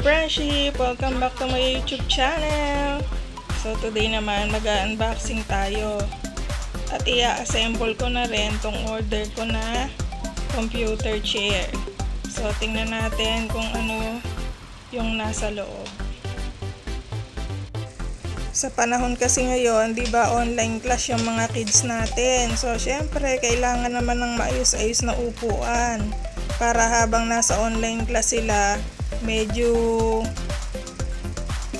friendship! Welcome back to my YouTube channel! So today naman mag-unboxing tayo at i-assemble ko na rin tong order ko na computer chair. So tingnan natin kung ano yung nasa loob. Sa panahon kasi ngayon, 'di ba, online class yung mga kids natin. So syempre, kailangan naman ng maayos-ayos na upuan para habang nasa online class sila, medyo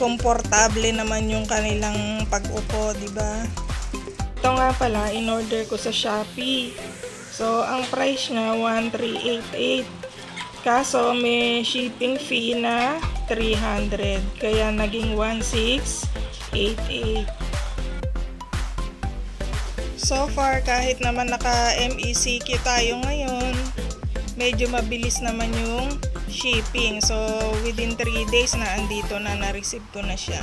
komportable naman yung kanilang pag-upo, di ba? Ito nga pala, in-order ko sa Shopee. So, ang price niya, 1388. Kaso, may shipping fee na 300. Kaya, naging 1688. So far, kahit naman naka-MECQ tayo ngayon, medyo mabilis naman yung shipping. So, within 3 days na andito na na-receive ko na siya.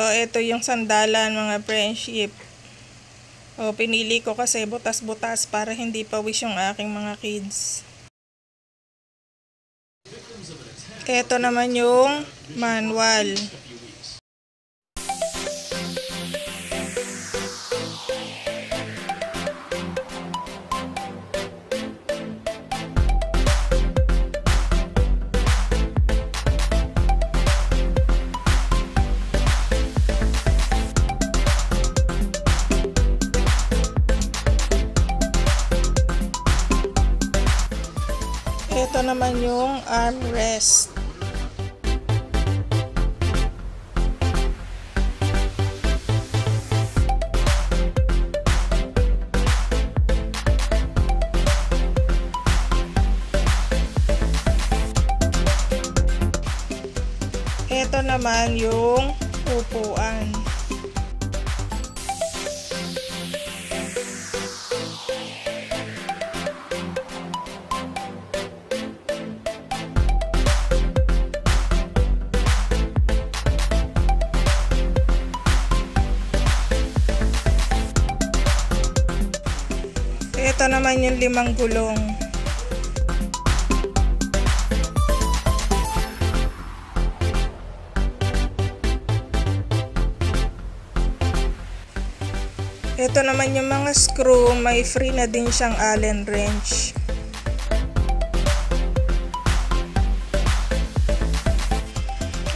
So, ito yung sandalan mga friendship. O, pinili ko kasi butas-butas para hindi pawis yung aking mga kids. Ito naman yung manual. Naman yung upuan. Ito naman yung limang gulong. Ito naman yung mga screw, may free na din siyang allen wrench.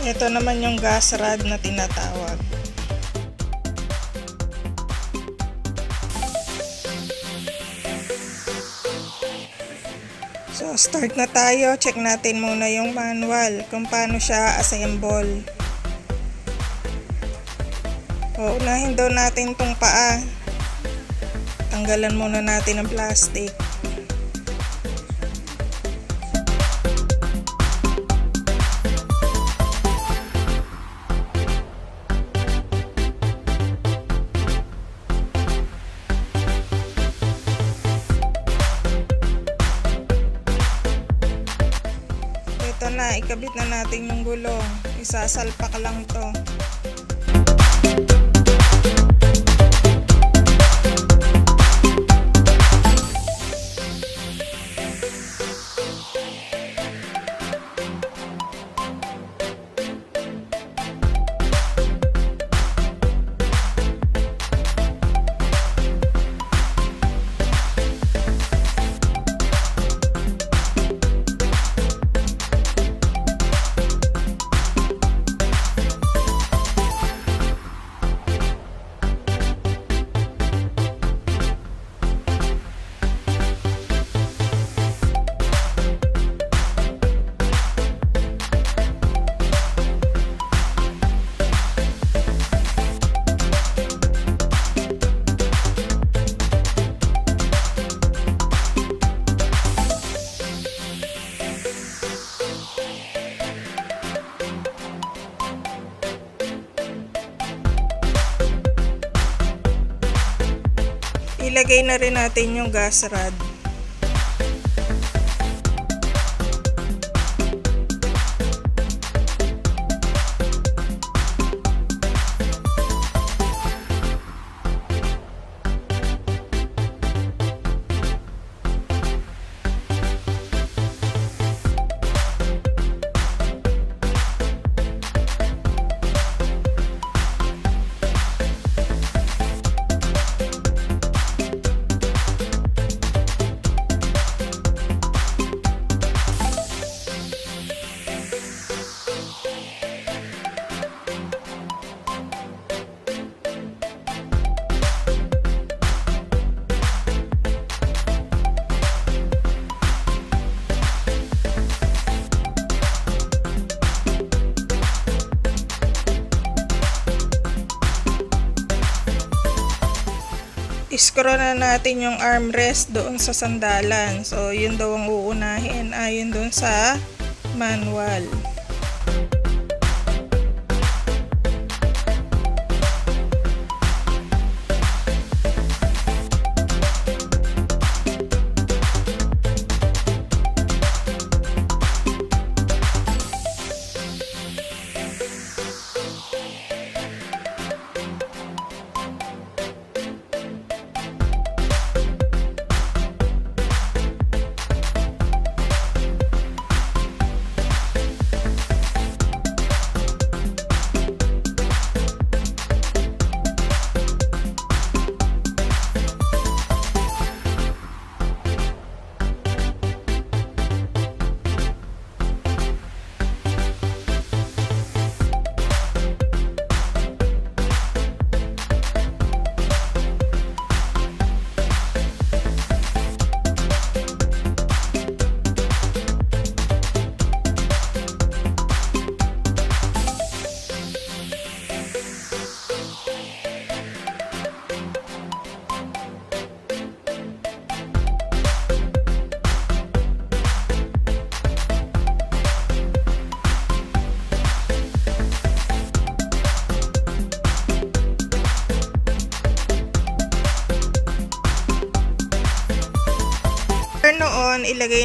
Ito naman yung gas rod na tinatawag. So, start na tayo. Check natin muna yung manual kung paano siya assemble. O, unahin daw natin tong paa. Tanggalan muna natin ang plastic. Ito na, ikabit na natin yung gulong. Isasalpak lang to. Ilagay na rin natin yung gas rod. Iskro na natin yung armrest doon sa sandalan. So, yun daw ang uunahin ayon doon sa manual.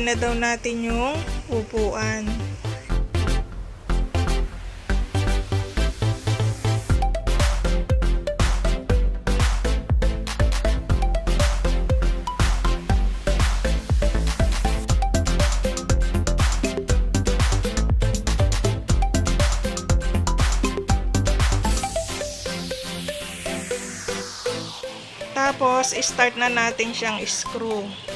Na daw natin yung upuan. Tapos, start na natin siyang screw.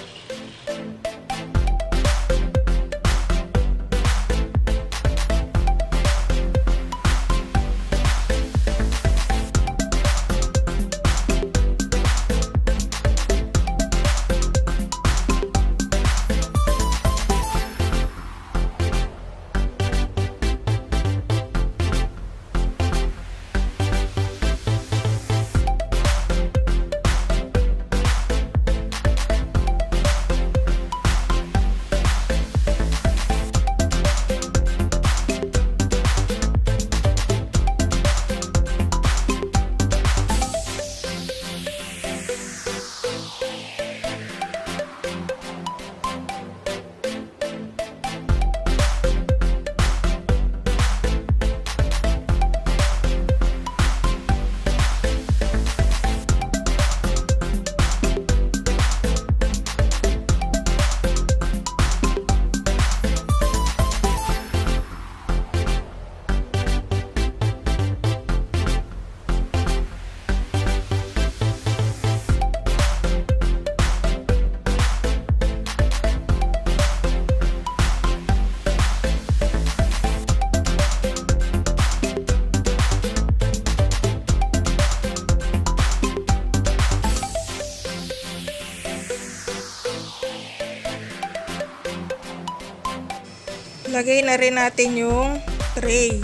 Lagay na rin natin yung tray.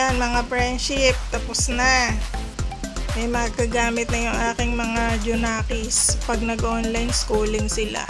Ayan, mga friendship, tapos na. May magagamit na yung aking mga Junakis pag nag-online schooling sila.